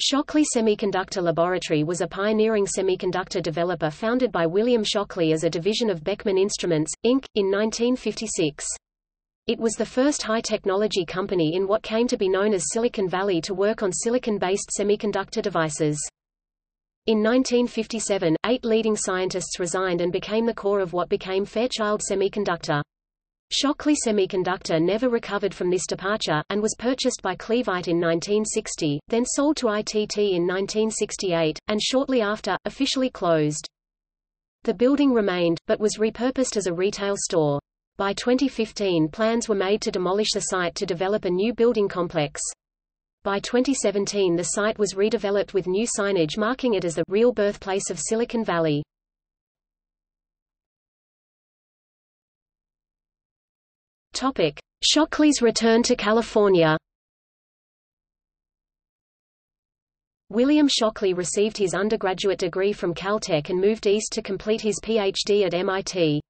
Shockley Semiconductor Laboratory was a pioneering semiconductor developer founded by William Shockley as a division of Beckman Instruments, Inc., in 1956. It was the first high-technology company in what came to be known as Silicon Valley to work on silicon-based semiconductor devices. In 1957, eight leading scientists resigned and became the core of what became Fairchild Semiconductor. Shockley Semiconductor never recovered from this departure, and was purchased by Cleveite in 1960, then sold to ITT in 1968, and shortly after, officially closed. The building remained, but was repurposed as a retail store. By 2015 plans were made to demolish the site to develop a new building complex. By 2017 the site was redeveloped with new signage marking it as the real birthplace of Silicon Valley. Topic: Shockley's return to California. William Shockley received his undergraduate degree from Caltech and moved east to complete his PhD at MIT.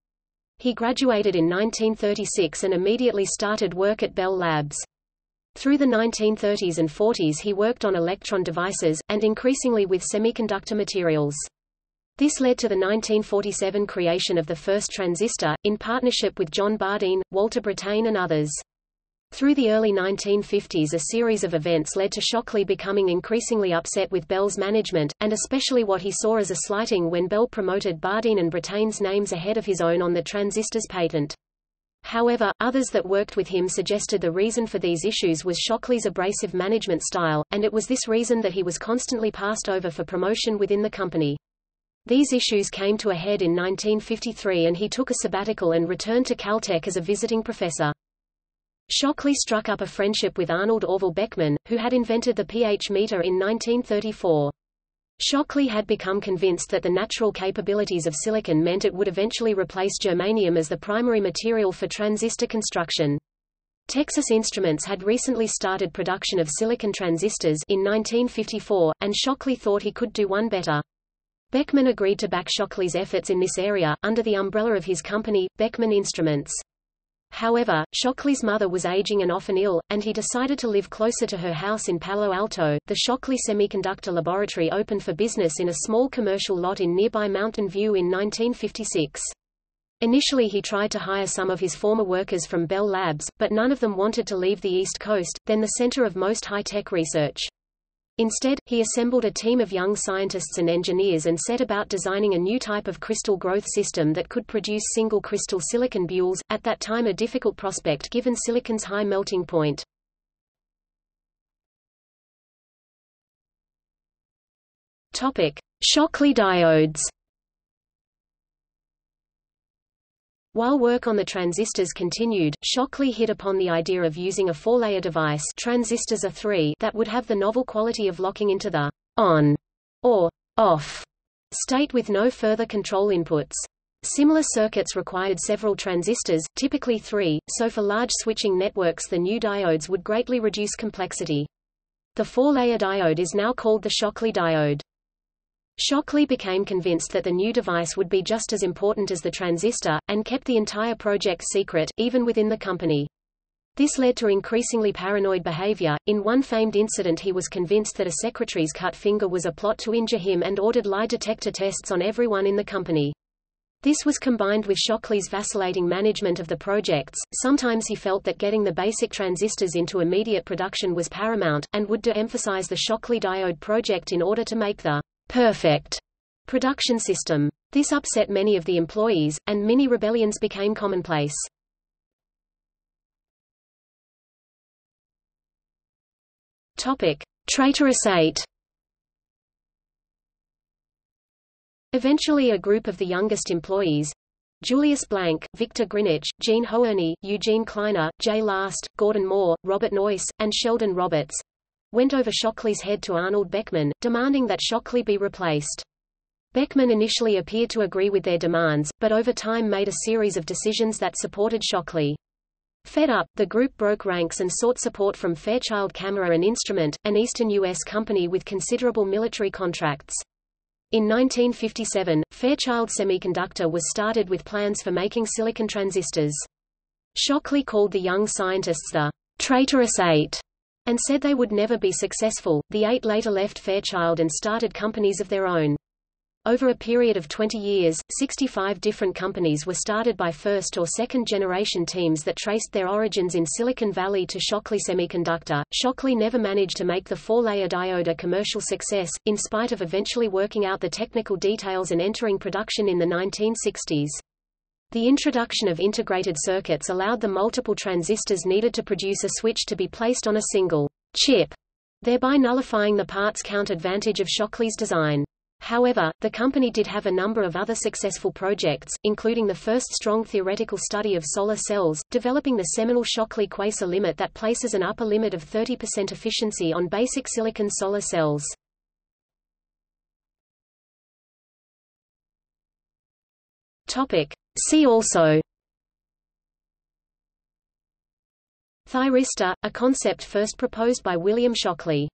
He graduated in 1936 and immediately started work at Bell Labs. Through the 1930s and 40s he worked on electron devices, and increasingly with semiconductor materials. This led to the 1947 creation of the first transistor, in partnership with John Bardeen, Walter Brattain and others. Through the early 1950s a series of events led to Shockley becoming increasingly upset with Bell's management, and especially what he saw as a slighting when Bell promoted Bardeen and Brattain's names ahead of his own on the transistor's patent. However, others that worked with him suggested the reason for these issues was Shockley's abrasive management style, and it was this reason that he was constantly passed over for promotion within the company. These issues came to a head in 1953 and he took a sabbatical and returned to Caltech as a visiting professor. Shockley struck up a friendship with Arnold Orville Beckman, who had invented the pH meter in 1934. Shockley had become convinced that the natural capabilities of silicon meant it would eventually replace germanium as the primary material for transistor construction. Texas Instruments had recently started production of silicon transistors in 1954, and Shockley thought he could do one better. Beckman agreed to back Shockley's efforts in this area, under the umbrella of his company, Beckman Instruments. However, Shockley's mother was aging and often ill, and he decided to live closer to her house in Palo Alto. The Shockley Semiconductor Laboratory opened for business in a small commercial lot in nearby Mountain View in 1956. Initially he tried to hire some of his former workers from Bell Labs, but none of them wanted to leave the East Coast, then the center of most high-tech research. Instead, he assembled a team of young scientists and engineers and set about designing a new type of crystal growth system that could produce single crystal silicon boules, at that time a difficult prospect given silicon's high melting point. Topic: Shockley diodes. While work on the transistors continued, Shockley hit upon the idea of using a four-layer device transistors are three that would have the novel quality of locking into the on or off state with no further control inputs. Similar circuits required several transistors, typically three, so for large switching networks the new diodes would greatly reduce complexity. The four-layer diode is now called the Shockley diode. Shockley became convinced that the new device would be just as important as the transistor, and kept the entire project secret, even within the company. This led to increasingly paranoid behavior. In one famed incident he was convinced that a secretary's cut finger was a plot to injure him and ordered lie detector tests on everyone in the company. This was combined with Shockley's vacillating management of the projects. Sometimes he felt that getting the basic transistors into immediate production was paramount, and would de-emphasize the Shockley diode project in order to make the perfect production system. This upset many of the employees, and mini rebellions became commonplace. Topic: Traitorous Eight. Eventually a group of the youngest employees, Julius Blank, Victor Grinich, Jean Hoerni, Eugene Kleiner, Jay Last, Gordon Moore, Robert Noyce, and Sheldon Roberts, went over Shockley's head to Arnold Beckman, demanding that Shockley be replaced. Beckman initially appeared to agree with their demands, but over time made a series of decisions that supported Shockley. Fed up, the group broke ranks and sought support from Fairchild Camera and Instrument, an eastern U.S. company with considerable military contracts. In 1957, Fairchild Semiconductor was started with plans for making silicon transistors. Shockley called the young scientists the traitorous eight and said they would never be successful. The eight later left Fairchild and started companies of their own. Over a period of 20 years, 65 different companies were started by first or second generation teams that traced their origins in Silicon Valley to Shockley Semiconductor. Shockley never managed to make the four-layer diode a commercial success, in spite of eventually working out the technical details and entering production in the 1960s. The introduction of integrated circuits allowed the multiple transistors needed to produce a switch to be placed on a single chip, thereby nullifying the parts count advantage of Shockley's design. However, the company did have a number of other successful projects, including the first strong theoretical study of solar cells, developing the seminal Shockley Queisser limit that places an upper limit of 30% efficiency on basic silicon solar cells. Topic. See also Thyristor, a concept first proposed by William Shockley